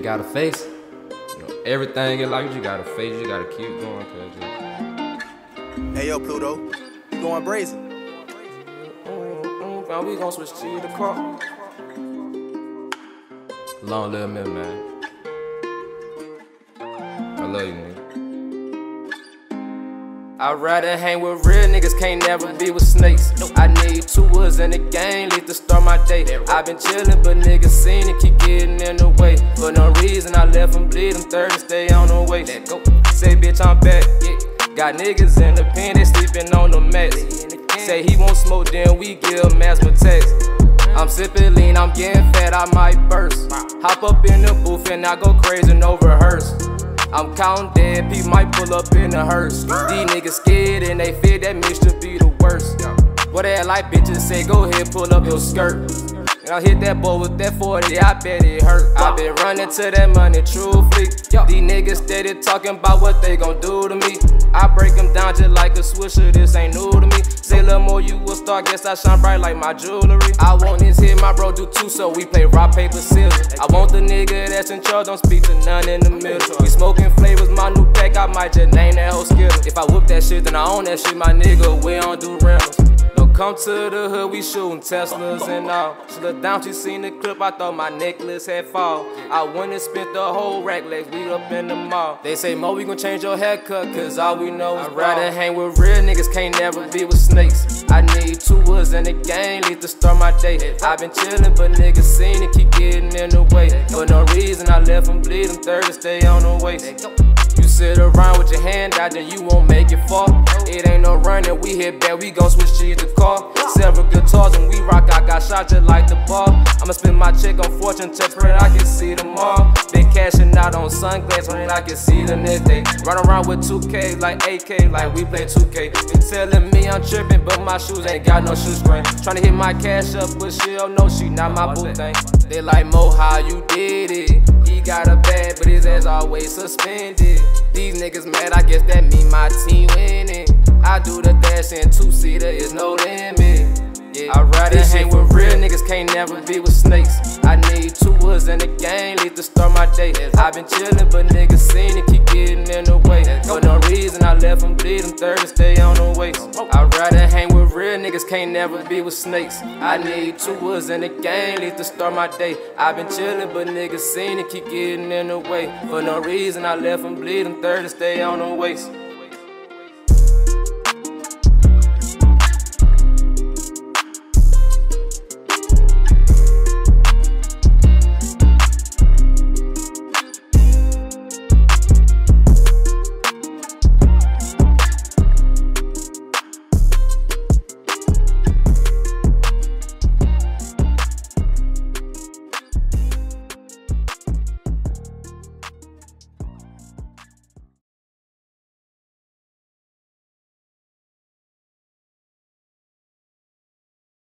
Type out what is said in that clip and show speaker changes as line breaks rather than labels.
gotta face. You know, everything in life you gotta face, you gotta keep going, cause yeah.
Hey yo, Pluto, you going brazen?
Mm-hmm, we gon' switch to the car. Long live me, man. I love you, nigga. I'd rather hang with real niggas, can't never be with snakes. I need two in the game, need to start my day. I've been chillin', but niggas seen it, keep getting in the way. For no reason, I left them bleeding, third to stay on the way. Go. Say, bitch, I'm back. Yeah. Got niggas in the pen, they sleeping on the mats. Say he won't smoke, then we give him asthma text. I'm sippin' lean, I'm getting fat, I might burst. Hop up in the booth and I go crazy and rehearse. I'm counting dead, people might pull up in a hearse. These niggas scared and they fear that They like bitches say, go ahead, pull up your skirt. And I hit that boy with that 40, I bet it hurt. I been running to that money, truthfully. These niggas steady talking about what they gon' do to me. I break them down just like a swisher, this ain't new to me. Say little more, you will start, guess I shine bright like my jewelry. I want this hit, my bro do too, so we play rock, paper, scissors. I want the nigga that's in charge, don't speak to none in the middle. We smoking flavors, my new pack, I might just name that whole skill. If I whoop that shit, then I own that shit, my nigga, we don't do rentals. Come to the hood, we shootin' Teslas and all. She looked down, she seen the clip, I thought my necklace had fall. I went and spent the whole rack legs, we up in the mall. They say, Mo, we gon' change your haircut, cause all we know is I'd rather hang with real niggas, can't never be with snakes. I need two woods in the game, need to start my day. i been chillin', but niggas seen it, keep getting in the way. For no reason, I left them bleeding, stay on the waist. You sit around with your hand out, then you won't make it far. It ain't no running, we hit bad, we gon' switch to the car. Several guitars and we rock, I got shot just like the bar. I'ma spend my check on fortune temper, I can see them all. Been cashing out on sunglasses when I can see the next day. Run around with 2K like AK, like we play 2K. Been telling me I'm tripping, but my shoes ain't got no shoestring. Tryna hit my cash up, but she don't know she not my boo thing. They like Mo, how you did it? He got a bad, but his ass always suspended. These niggas mad, I guess that mean my team winning. I do the dash in two seater, is no limit. Yeah, I ride rather hang with real niggas, can't never be with snakes. I need two woods in the game, need to start my day. I've been chillin', but niggas seen it, keep getting in the way. For no reason, I left them bleeding, third to stay on the waist. I ride rather hang with real niggas, can't never be with snakes. I need two woods in the game, need to start my day. I've been chillin', but niggas seen it, keep getting in the way. For no reason, I left them bleeding, third to stay on the waist.